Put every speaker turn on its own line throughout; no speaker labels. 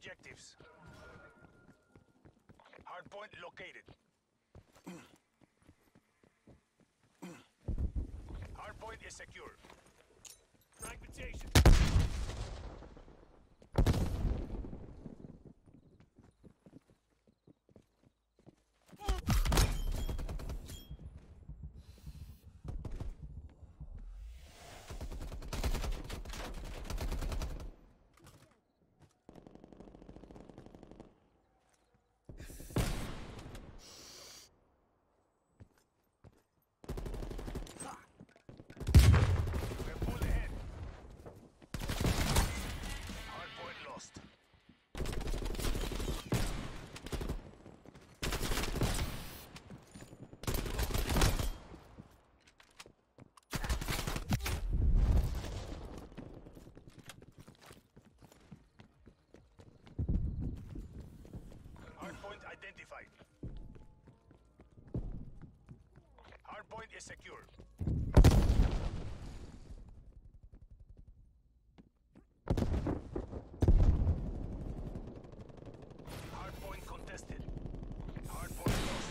objectives. Hardpoint located. Hardpoint is secure. Fragmentation. We're full ahead. Hardpoint lost. Hardpoint identified. Hardpoint is secure. Hardpoint contested. Hardpoint lost.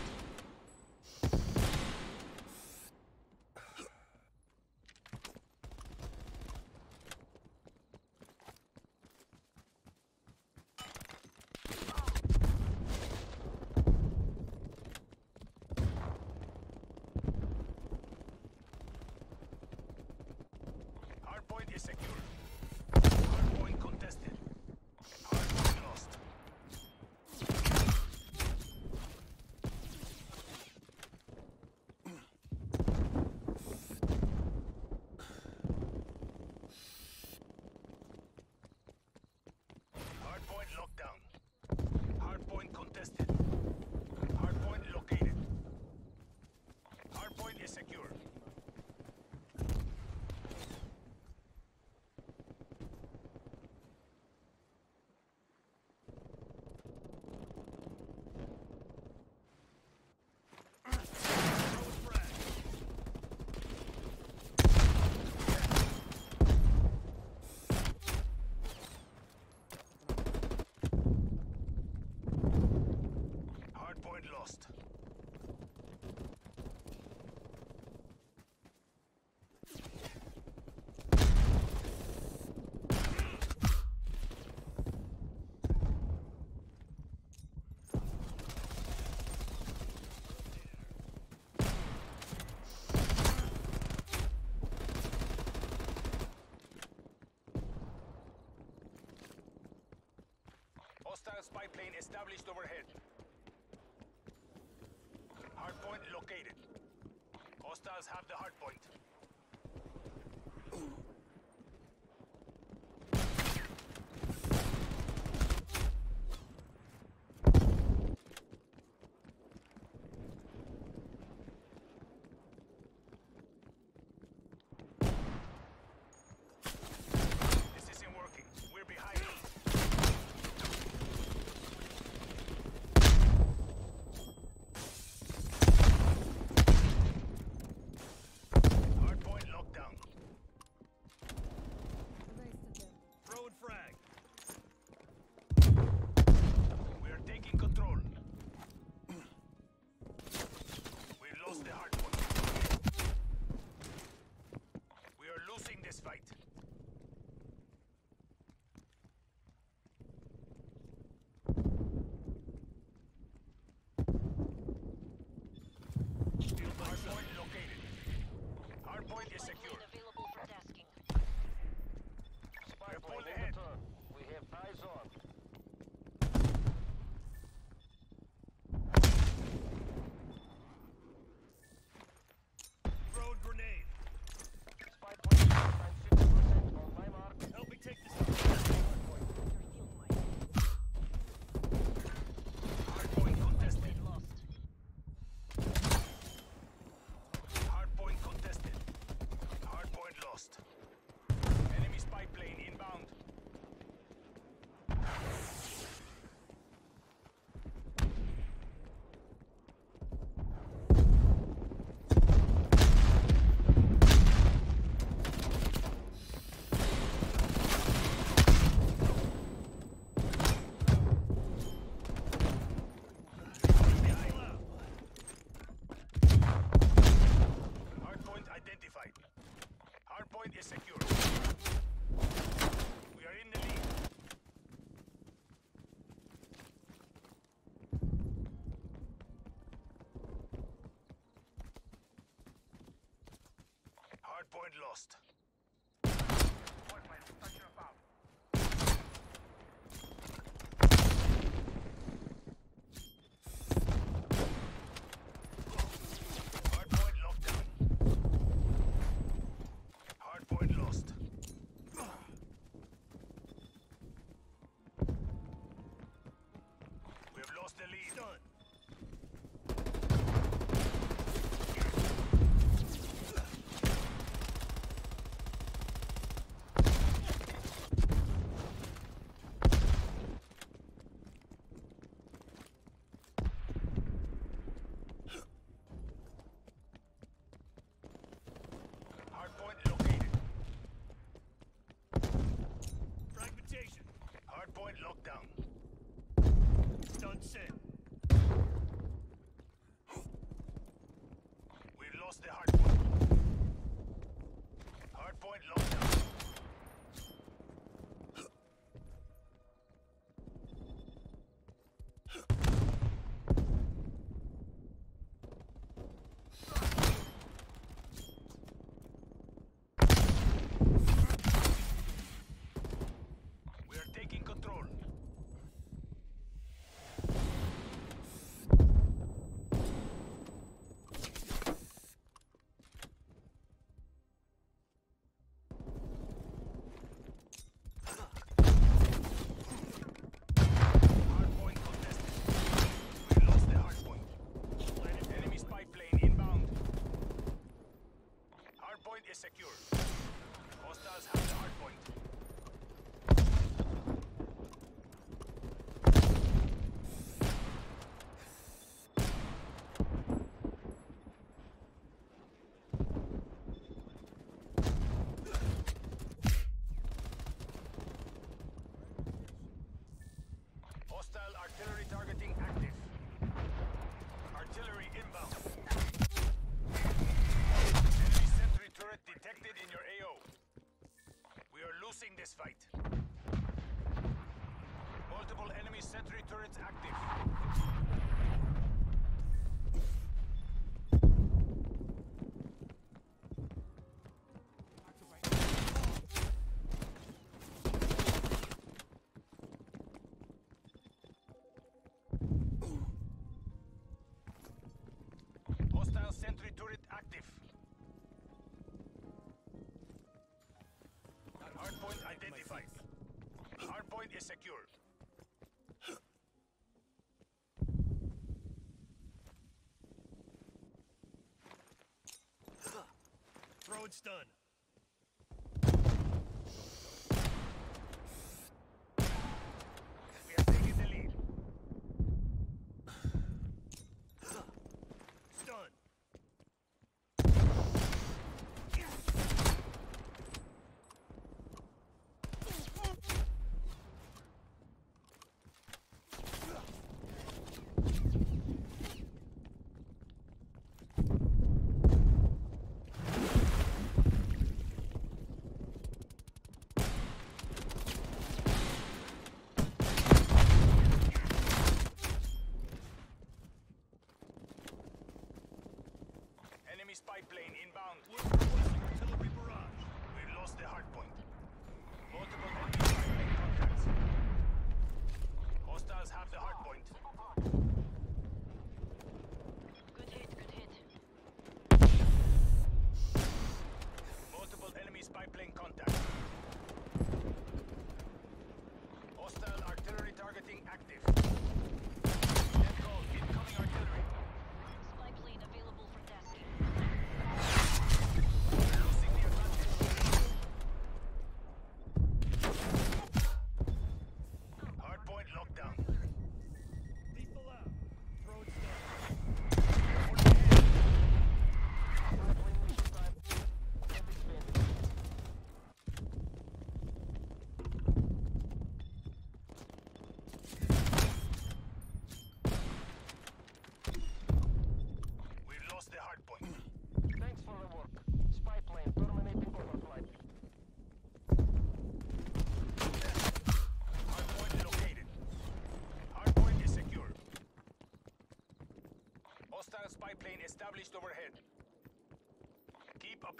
Hardpoint is secure. Hardpoint contested. Hardpoint lost. Hardpoint lockdown. Hardpoint contested. Hardpoint located. Hardpoint is secure. Hardpoint lost. Hostile spy plane established overhead. Hardpoint located. Hostiles have the hardpoint. this fight. lost. That's. Hostile artillery targeting active. Artillery inbound. Enemy sentry turret detected in your AO. We are losing this fight. Multiple enemy sentry turrets active. It's done.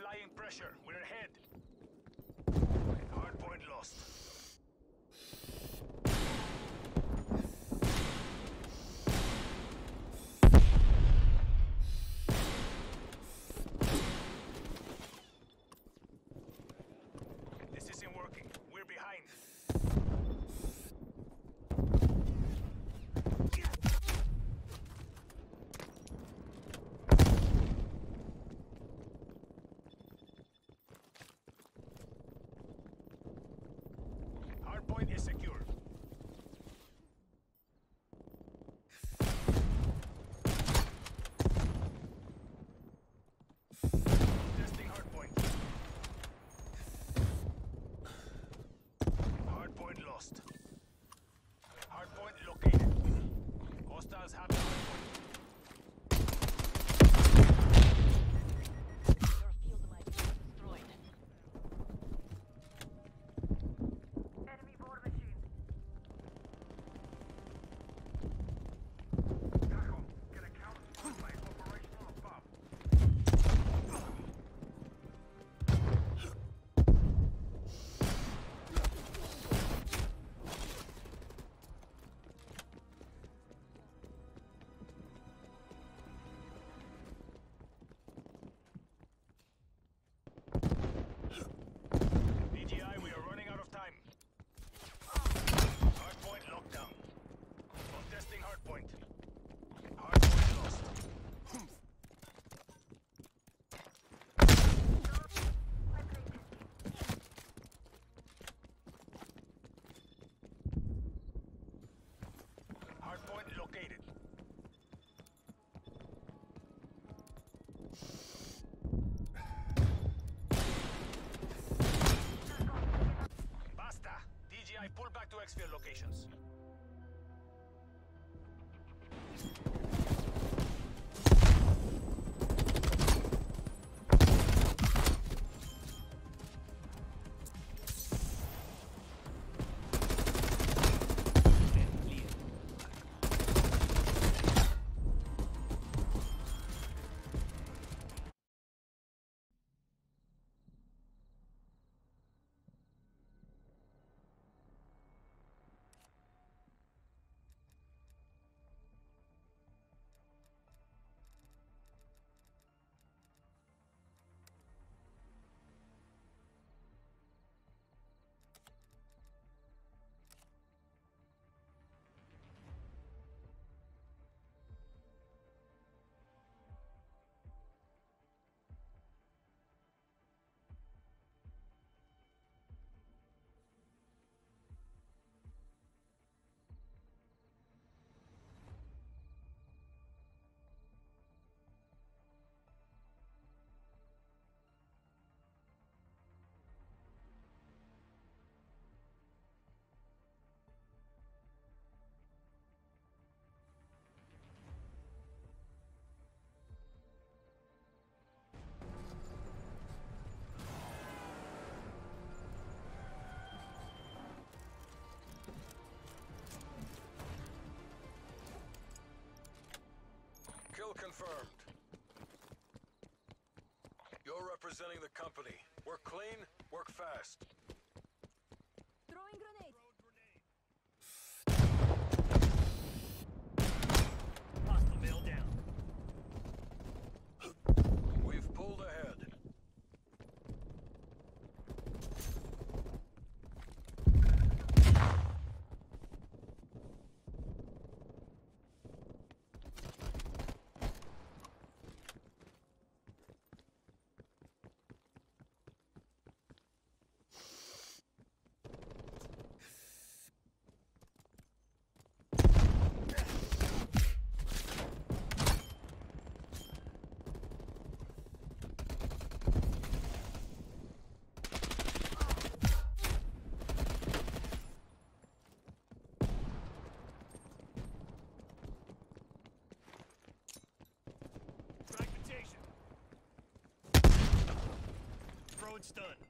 Applying pressure.
your
locations.
confirmed. You're representing the company. Work clean, work fast.
stun.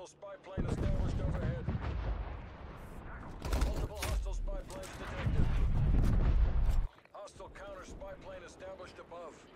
hostile spy plane established overhead. Multiple hostile spy planes detected. Hostile counter spy plane established above.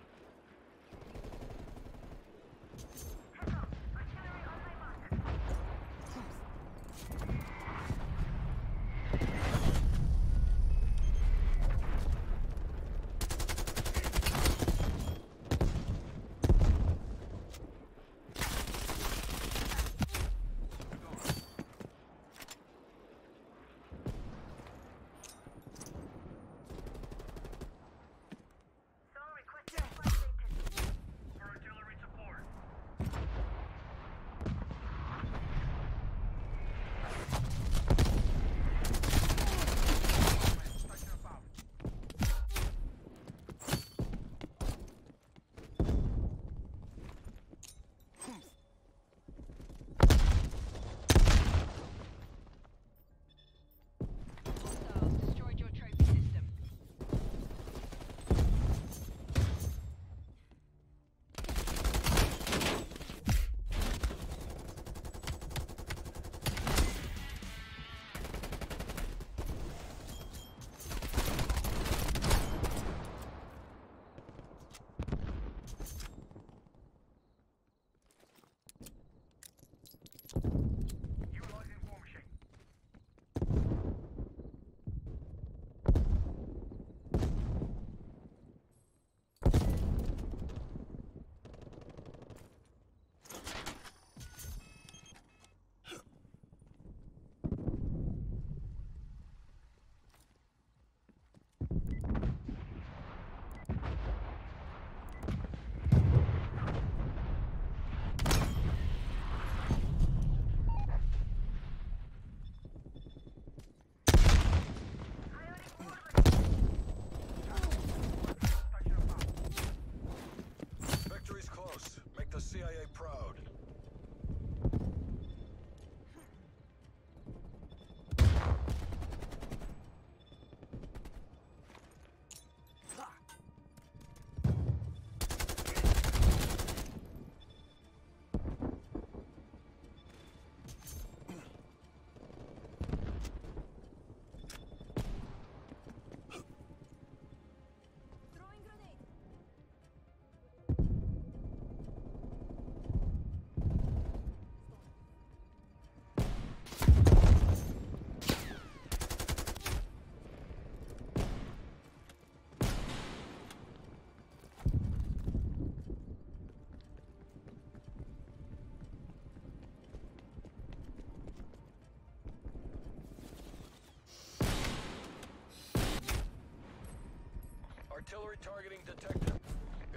artillery targeting detected.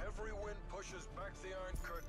Every wind pushes back the Iron Curtain.